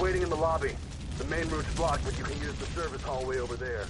waiting in the lobby. The main route's blocked, but you can use the service hallway over there.